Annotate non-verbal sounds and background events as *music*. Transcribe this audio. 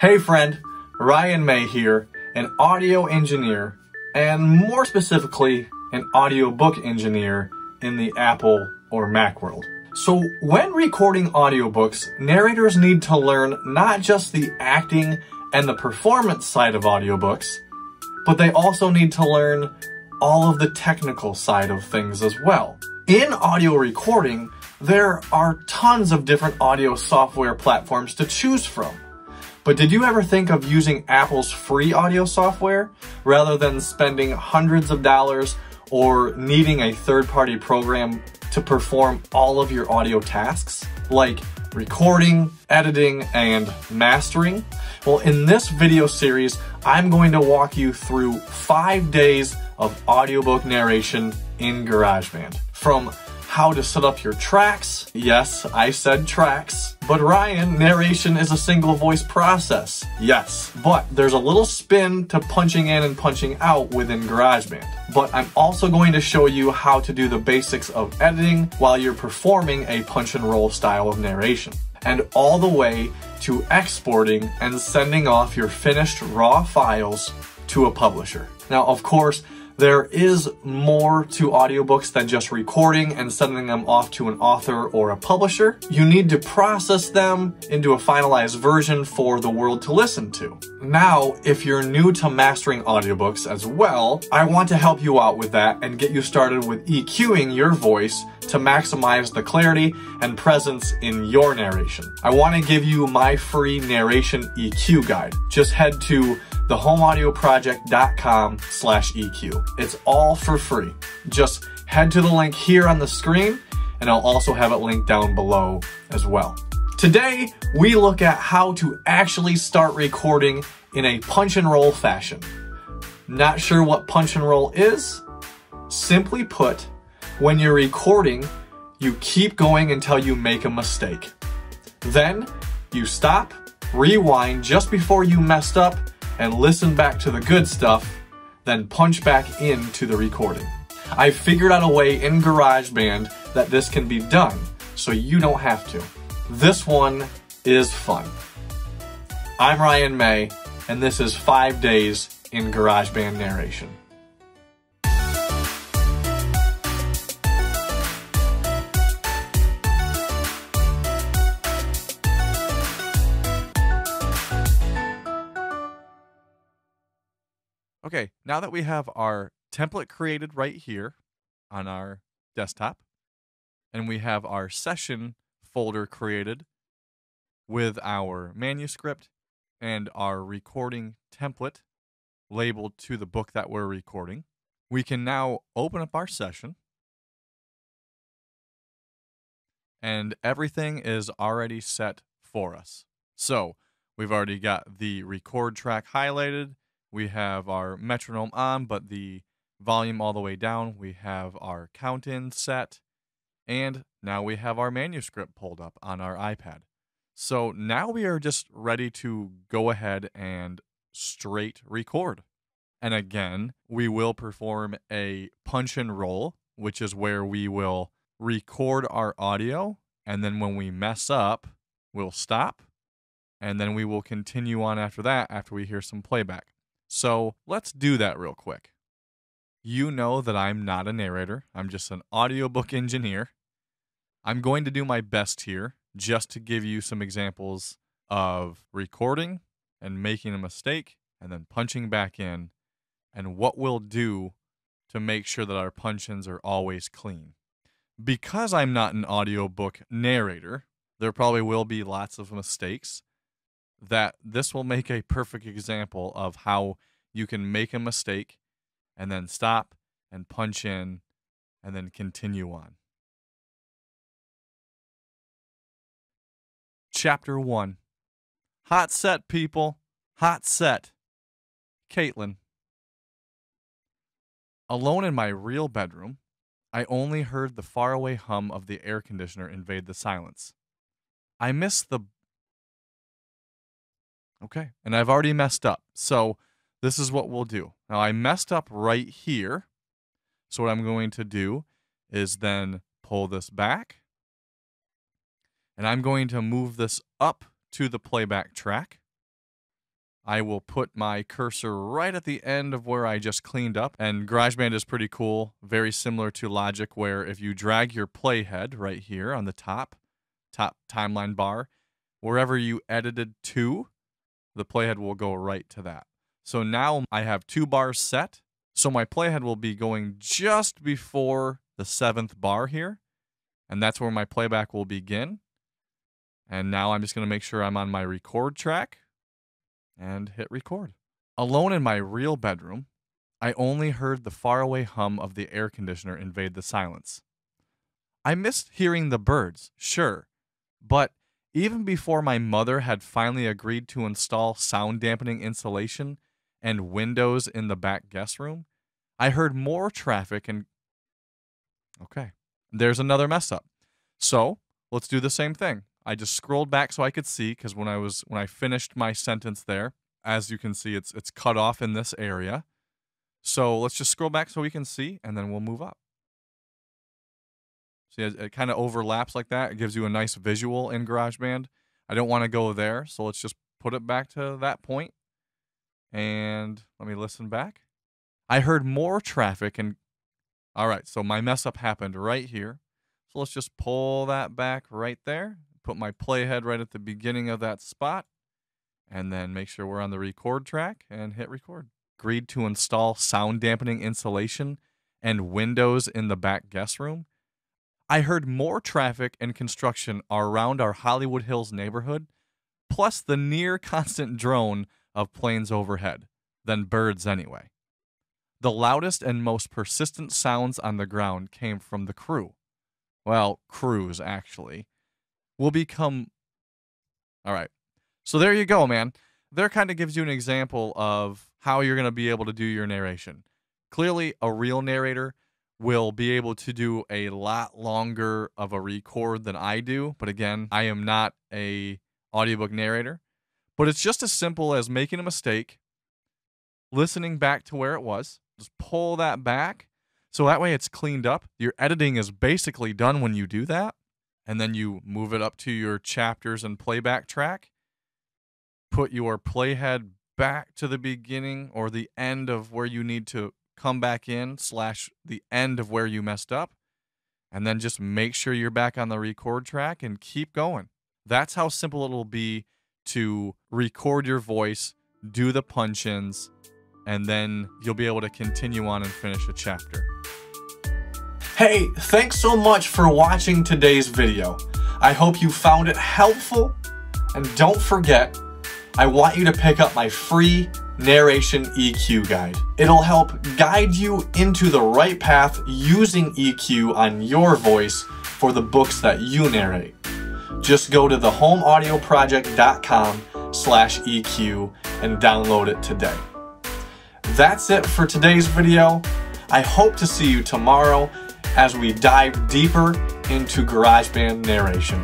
Hey friend, Ryan May here, an audio engineer, and more specifically, an audiobook engineer in the Apple or Mac world. So when recording audiobooks, narrators need to learn not just the acting and the performance side of audiobooks, but they also need to learn all of the technical side of things as well. In audio recording, there are tons of different audio software platforms to choose from. But did you ever think of using Apple's free audio software rather than spending hundreds of dollars or needing a third-party program to perform all of your audio tasks? Like recording, editing, and mastering? Well, in this video series, I'm going to walk you through five days of audiobook narration in GarageBand. From how to set up your tracks. Yes, I said tracks. But Ryan, narration is a single voice process. Yes, but there's a little spin to punching in and punching out within GarageBand. But I'm also going to show you how to do the basics of editing while you're performing a punch and roll style of narration and all the way to exporting and sending off your finished raw files to a publisher. Now, of course, there is more to audiobooks than just recording and sending them off to an author or a publisher. You need to process them into a finalized version for the world to listen to. Now, if you're new to mastering audiobooks as well, I want to help you out with that and get you started with EQing your voice to maximize the clarity and presence in your narration. I want to give you my free narration EQ guide. Just head to thehomeaudioproject.com slash EQ. It's all for free. Just head to the link here on the screen and I'll also have it linked down below as well. Today, we look at how to actually start recording in a punch and roll fashion. Not sure what punch and roll is? Simply put, when you're recording, you keep going until you make a mistake. Then, you stop, rewind just before you messed up, and listen back to the good stuff, then punch back into the recording. I figured out a way in GarageBand that this can be done, so you don't have to. This one is fun. I'm Ryan May, and this is 5 Days in GarageBand Narration. Okay, now that we have our template created right here on our desktop, and we have our session folder created with our manuscript and our recording template labeled to the book that we're recording, we can now open up our session. And everything is already set for us. So we've already got the record track highlighted we have our metronome on, but the volume all the way down. We have our count in set. And now we have our manuscript pulled up on our iPad. So now we are just ready to go ahead and straight record. And again, we will perform a punch and roll, which is where we will record our audio. And then when we mess up, we'll stop. And then we will continue on after that after we hear some playback. So let's do that real quick. You know that I'm not a narrator, I'm just an audiobook engineer. I'm going to do my best here just to give you some examples of recording and making a mistake and then punching back in and what we'll do to make sure that our punch ins are always clean. Because I'm not an audiobook narrator, there probably will be lots of mistakes that this will make a perfect example of how you can make a mistake and then stop and punch in and then continue on. Chapter 1 Hot set, people. Hot set. Caitlin. Alone in my real bedroom, I only heard the faraway hum of the air conditioner invade the silence. I missed the Okay. And I've already messed up. So this is what we'll do. Now I messed up right here. So what I'm going to do is then pull this back. And I'm going to move this up to the playback track. I will put my cursor right at the end of where I just cleaned up. And GarageBand is pretty cool, very similar to Logic, where if you drag your playhead right here on the top, top timeline bar, wherever you edited to, the playhead will go right to that. So now I have two bars set. So my playhead will be going just before the seventh bar here. And that's where my playback will begin. And now I'm just going to make sure I'm on my record track and hit record. Alone in my real bedroom, I only heard the faraway hum of the air conditioner invade the silence. I missed hearing the birds, sure, but even before my mother had finally agreed to install sound dampening insulation and windows in the back guest room, I heard more traffic and. Okay, there's another mess up. So let's do the same thing. I just scrolled back so I could see because when I was when I finished my sentence there, as you can see, it's it's cut off in this area. So let's just scroll back so we can see, and then we'll move up. See, it, it kind of overlaps like that. It gives you a nice visual in GarageBand. I don't want to go there, so let's just put it back to that point. And let me listen back. I heard more traffic and all right, so my mess up happened right here. So let's just pull that back right there put my playhead right at the beginning of that spot, and then make sure we're on the record track and hit record. Agreed to install sound dampening insulation and windows in the back guest room. I heard more traffic and construction around our Hollywood Hills neighborhood, plus the near *laughs* constant drone of planes overhead, than birds anyway. The loudest and most persistent sounds on the ground came from the crew. Well, crews, actually will become. All right. So there you go, man. There kind of gives you an example of how you're going to be able to do your narration. Clearly, a real narrator will be able to do a lot longer of a record than I do, but again, I am not a audiobook narrator. But it's just as simple as making a mistake, listening back to where it was, just pull that back so that way it's cleaned up. Your editing is basically done when you do that and then you move it up to your chapters and playback track. Put your playhead back to the beginning or the end of where you need to come back in, slash the end of where you messed up. And then just make sure you're back on the record track and keep going. That's how simple it will be to record your voice, do the punch ins, and then you'll be able to continue on and finish a chapter. Hey, thanks so much for watching today's video. I hope you found it helpful. And don't forget, I want you to pick up my free narration EQ guide. It'll help guide you into the right path using EQ on your voice for the books that you narrate. Just go to thehomeaudioproject.com slash EQ and download it today. That's it for today's video. I hope to see you tomorrow as we dive deeper into GarageBand narration.